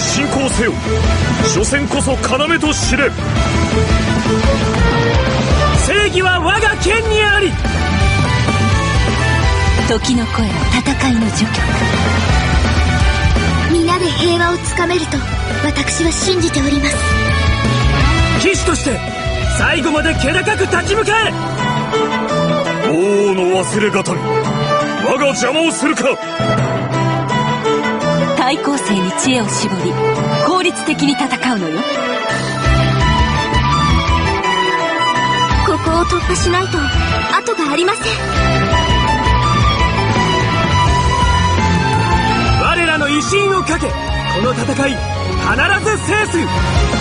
せよ。所詮こそ要と知れ。正義は我が剣にあり。時の声は戦いの除去皆で平和をつかめると私は信じております。騎士として最後まで気高く立ち向かえ王の忘れがたみ。我が邪魔をするか対抗生に知恵を絞り効率的に戦うのよ。ここを突破しないと後がありません。我らの威信をかけこの戦い必ず制す。